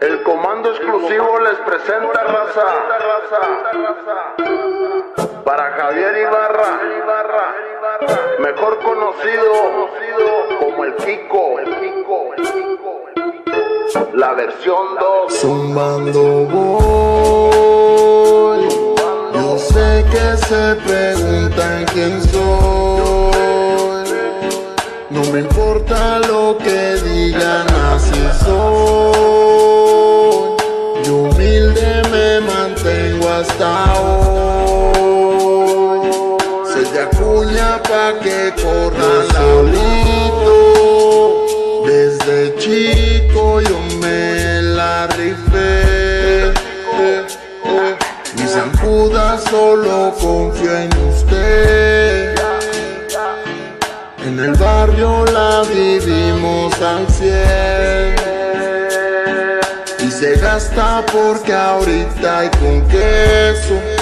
El comando exclusivo les presenta raza. Para Javier Ibarra, mejor conocido como el Kiko. La versión 2. Zumbando voy. Yo sé que se preguntan quién soy. No me importa lo que digan, así soy. Yo humilde me mantengo hasta hoy. Se de acuña pa' que corra solito. Desde chico yo me la rifé. Mi zancuda solo confío en usted. En el barrio la vivimos al cien. Y se gasta porque ahorita hay con queso.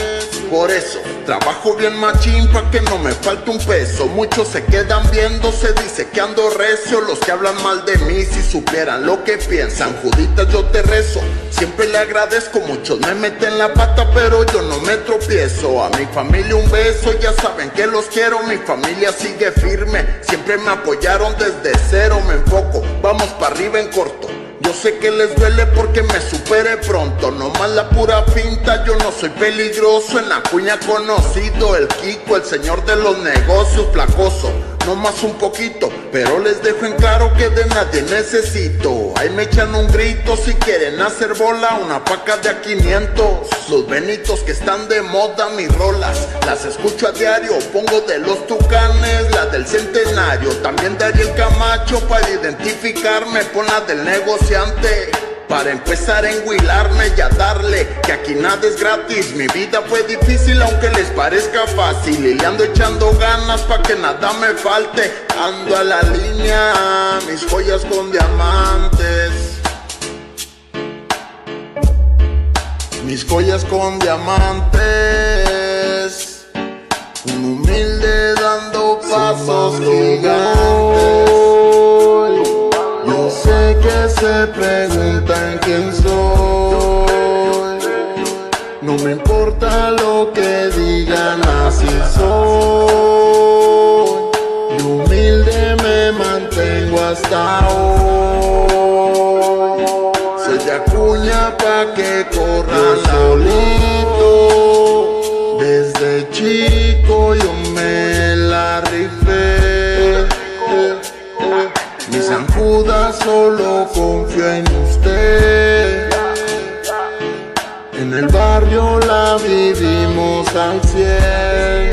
Por eso, trabajo bien machín pa' que no me falte un peso. Muchos se quedan viendo, se dice que ando recio. Los que hablan mal de mí, si supieran lo que piensan. Juditas, yo te rezo. Siempre le agradezco, muchos me meten la pata, pero yo no me tropiezo. A mi familia un beso, ya saben que los quiero. Mi familia sigue firme, siempre me apoyaron desde cero. Me enfoco, vamos para arriba en corto. Yo sé que les duele porque me supere pronto. No más la pura finta, yo no soy peligroso. En la cuña conocido, el Kiko, el señor de los negocios, flacoso. No más un poquito, pero les dejo en claro que de nadie necesito. Ahí me echan un grito si quieren hacer bola, una paca de a 500. Los benitos que están de moda, mis rolas, las escucho a diario. Pongo de los tucanes, la del centenario. También de Ariel Camacho para identificarme, pon la del negociante. Para empezar a y a darle Que aquí nada es gratis. Mi vida fue difícil aunque les parezca fácil. Y le ando echando ganas pa' que nada me falte. Ando a la línea Mis joyas con diamantes. Mis joyas con diamantes. Un humilde dando pasos gigantes se preguntan quién soy. No me importa lo que digan, así soy. Y humilde me mantengo hasta hoy. Se de acuña pa' que corra solito. Desde chico yo me Mi zancuda solo confío en usted. En el barrio la vivimos al cien.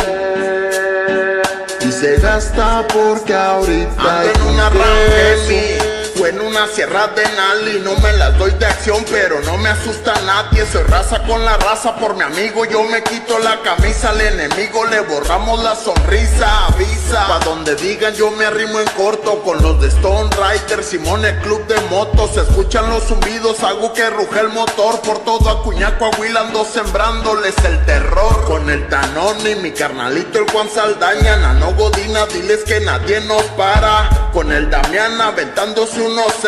Y se gasta porque ahorita Ando en un arranque en sierra de Nali No me las doy de acción pero no me asusta nadie Soy raza con la raza por mi amigo Yo me quito la camisa al enemigo Le borramos la sonrisa, avisa. Pa' donde digan yo me arrimo en corto Con los de Stone Rider, Simón el club de motos Se escuchan los zumbidos, hago que ruge el motor Por todo Acuñaco, Aguilando, sembrándoles el terror. Con el Tanón y mi carnalito el Juan Saldaña Nano Godina, diles que nadie nos para. Con el Damián aventándose unos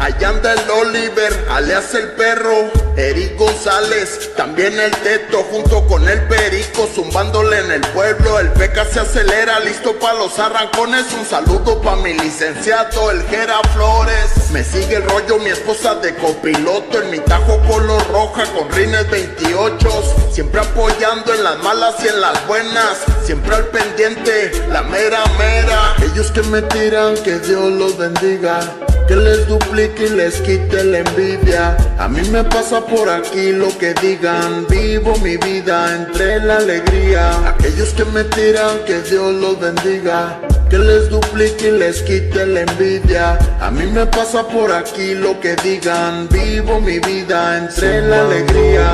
Allá anda el Oliver, alias el perro. Eric González, también el Teto, junto con el Perico, zumbándole en el pueblo. El Peca se acelera, listo pa' los arrancones. Un saludo pa' mi licenciado, el Gera Flores. Me sigue el rollo, mi esposa de copiloto. En mi tajo color roja con rines 28. Siempre apoyando en las malas y en las buenas. Siempre al pendiente, la mera mera. Ellos que me tiran, que Dios los bendiga. Que les duplique y les quite la envidia. A mí me pasa por aquí lo que digan. Vivo mi vida entre la alegría. Aquellos que me tiran, que Dios los bendiga. Que les duplique y les quite la envidia. A mí me pasa por aquí lo que digan. Vivo mi vida entre la alegría.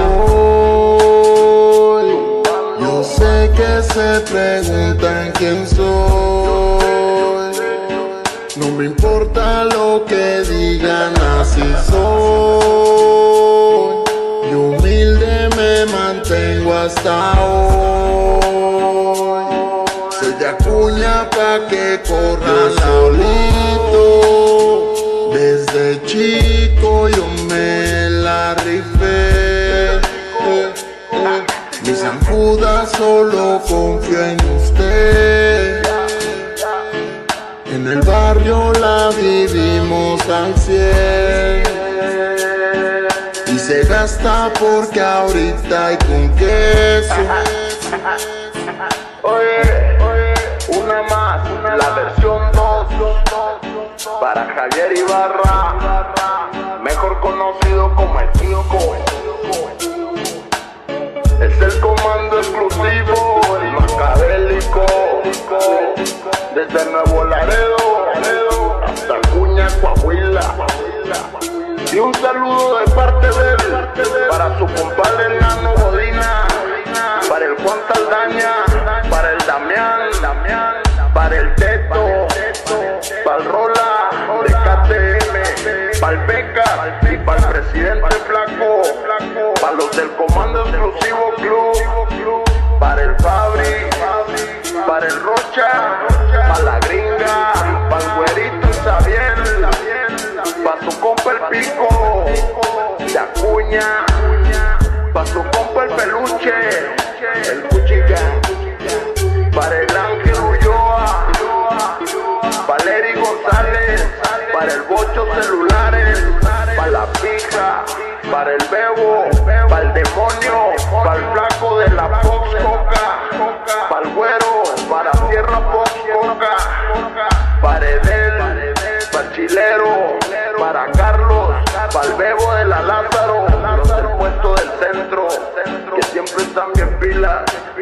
Yo sé que se preguntan quién soy. No me importa lo que digan, así soy. Y humilde me mantengo hasta hoy. Soy de Acuña cuña pa' que corra solito. Desde chico yo me la rifé. Mi zancuda solo confío en usted. En el barrio la vivimos al cien. Y se gasta porque ahorita hay con queso. Oye, oye, una más, la versión 2 para Javier Ibarra, mejor conocido como el Kiko. Es el comando exclusivo, desde Nuevo Laredo hasta Cuña, Coahuila. Y un saludo de parte de él para su compadre Nano Godina, para el Juan Saldaña, para el Damián, para el Teto, para el Rola de KTM, para el Beca y para el presidente Flaco, para los del Comando Exclusivo Club, para el Rocha, para la gringa, para el güerito Isabiel, para su compa el Pico, de Acuña, para su compa el Peluche, el Cuchica, para el Ángel Ulloa, Valeri González, para el Bocho Celulares, para la Pija, para el Bebo,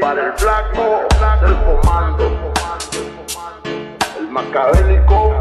para el Flaco, el Comando, el Macabélico.